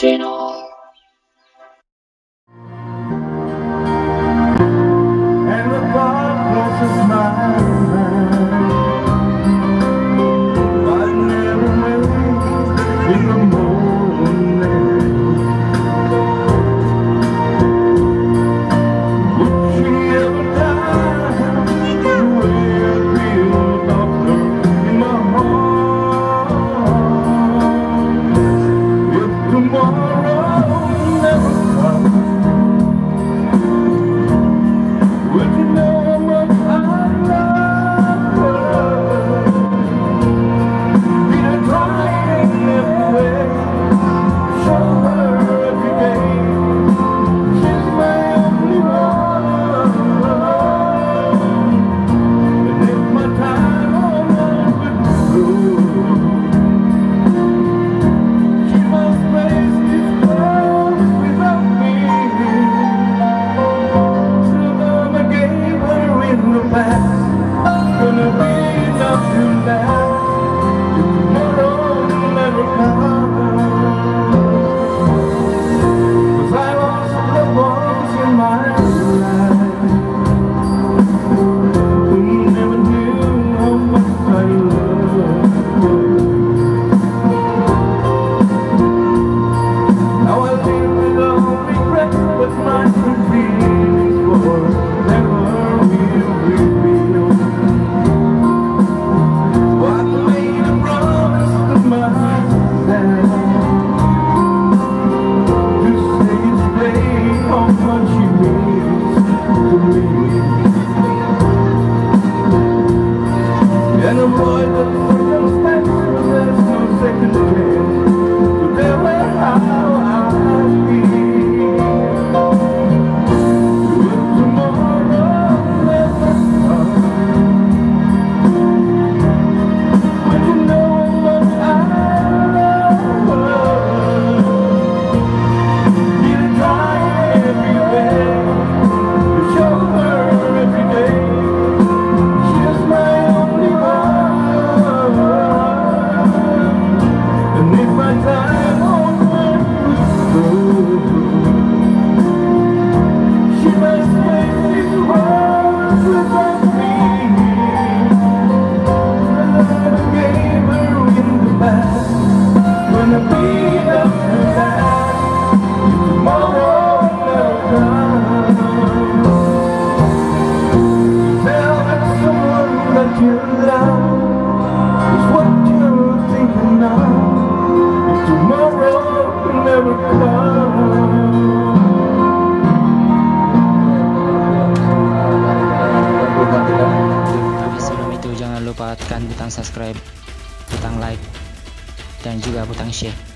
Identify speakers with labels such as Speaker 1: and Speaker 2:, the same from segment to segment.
Speaker 1: channel.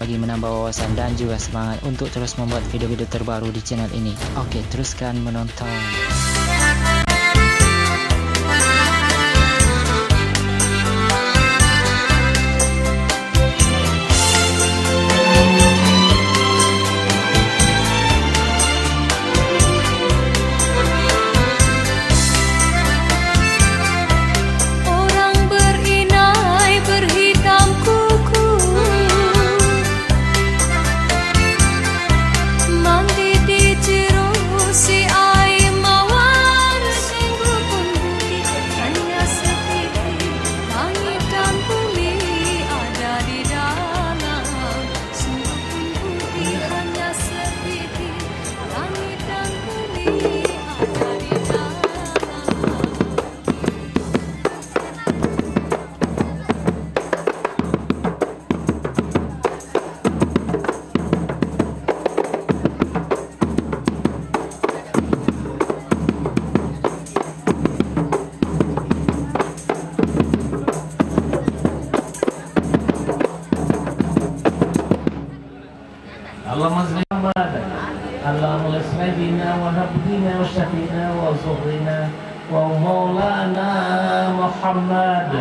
Speaker 2: bagi menambah wawasan dan juga semangat untuk terus membuat video-video terbaru di channel ini. Oke, teruskan menonton.
Speaker 3: عبدنا وشفينا وزهرنا ومولانا محمد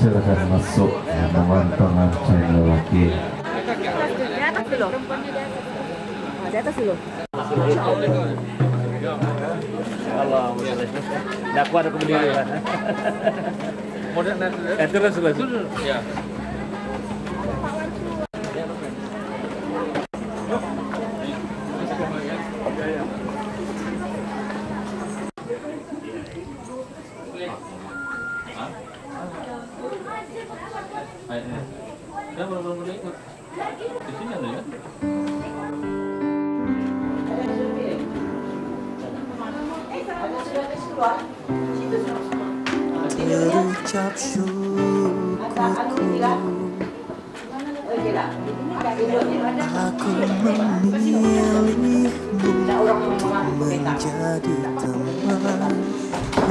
Speaker 4: silakan masuk ya, teman-teman channel lagi.
Speaker 5: Di atas dulu. Di atas dulu.
Speaker 3: Allah Nah, Allah ada Allah
Speaker 6: Modern, Allah terus, Allah Ya.
Speaker 7: Terucap syukurku Aku memilihmu menjadi teman.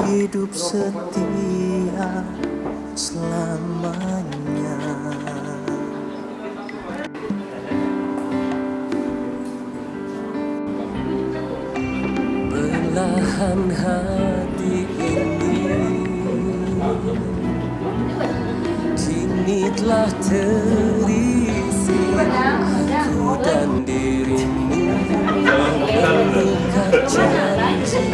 Speaker 7: Hidup setia selamanya. Belahan hati Kini telah terisi Aku dan dirimu Mengikat janji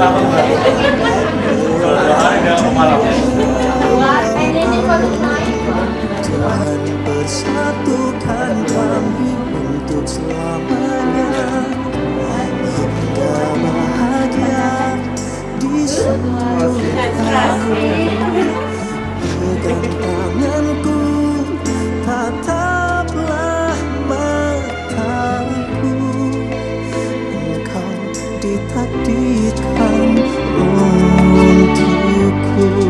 Speaker 7: Tuhan bersatukan kami untuk selamanya Hingga bahagia di seluruh Pegang tanganku untukku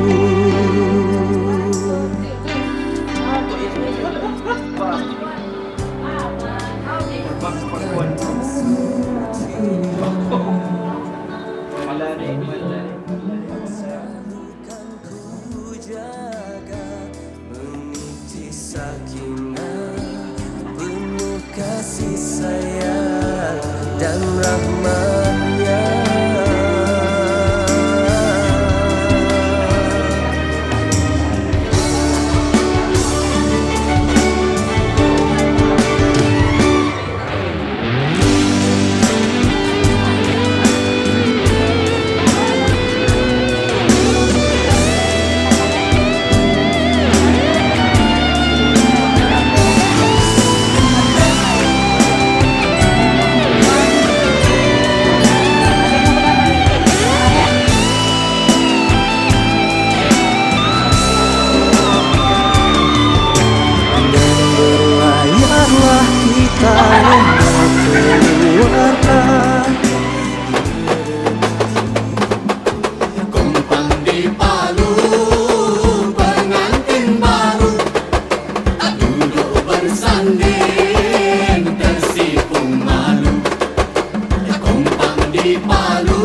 Speaker 8: di Palu,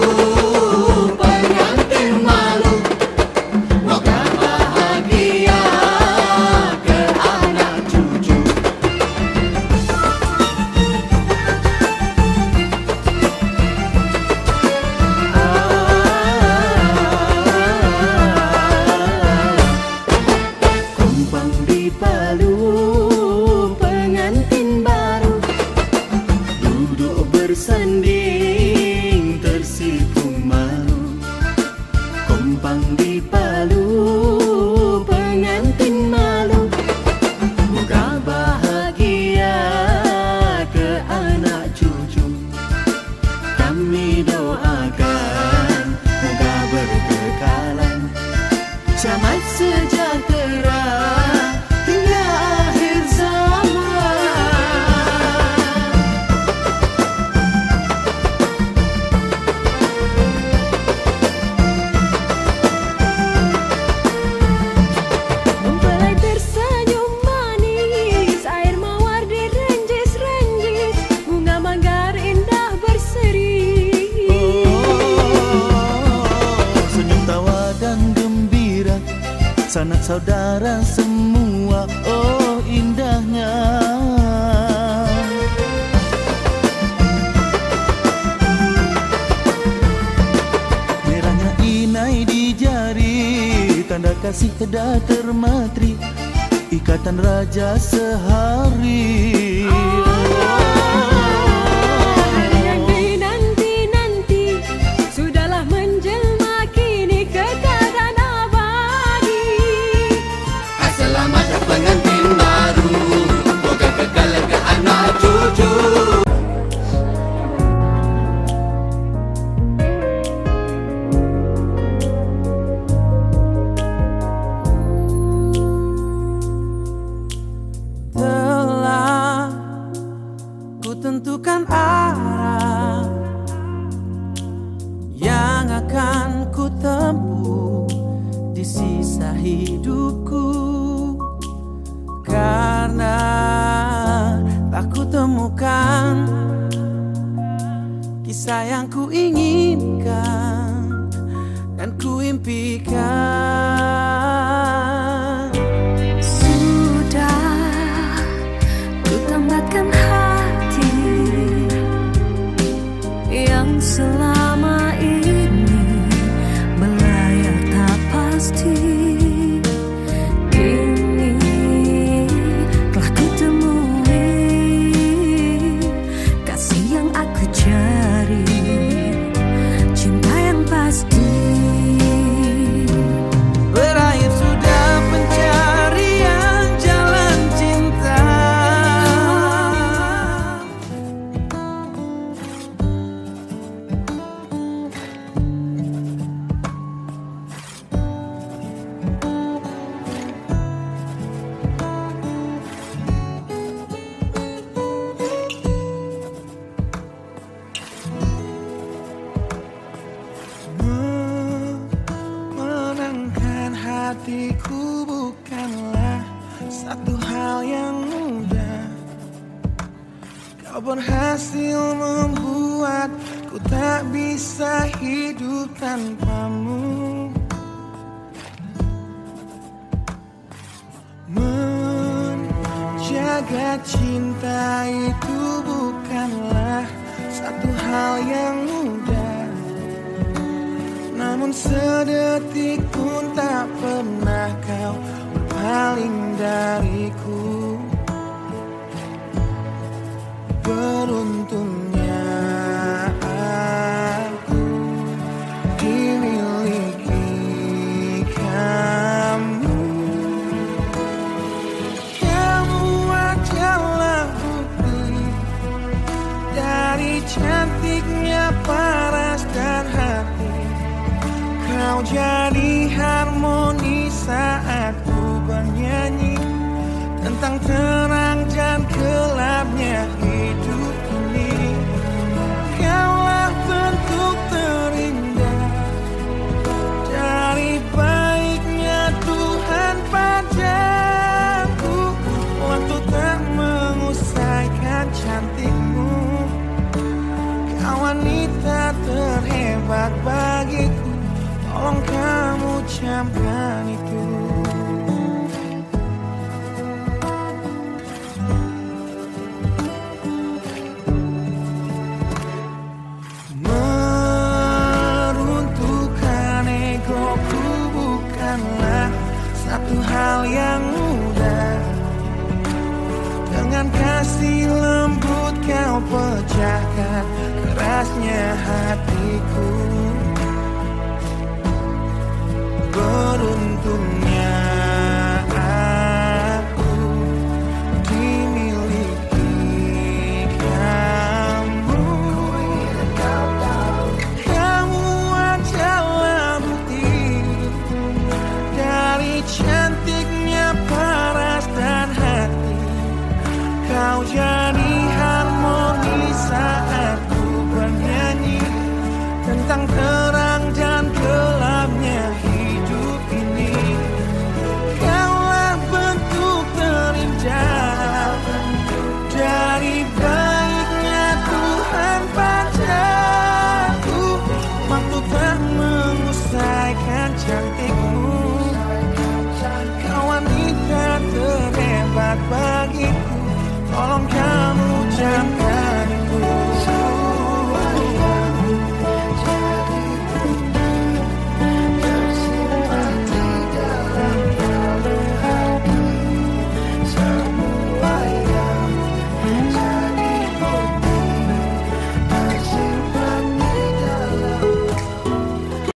Speaker 8: pengantin malu. Moga bahagia ke anak cucu.
Speaker 7: Kumpang di Palu pengantin baru. Duduk bersanding kasih tidak termatri Ikatan raja sehari
Speaker 8: oh. sayangku ini Jaga cinta
Speaker 9: itu bukanlah satu hal yang mudah. Namun sedetik pun tak pernah kau berpaling dariku. Belum Kau jadi harmoni saat ku bernyanyi Tentang terang dan gelapnya diamkan itu. Meruntuhkan egoku bukanlah satu hal yang mudah. Dengan kasih lembut kau pecahkan kerasnya hatiku. beruntung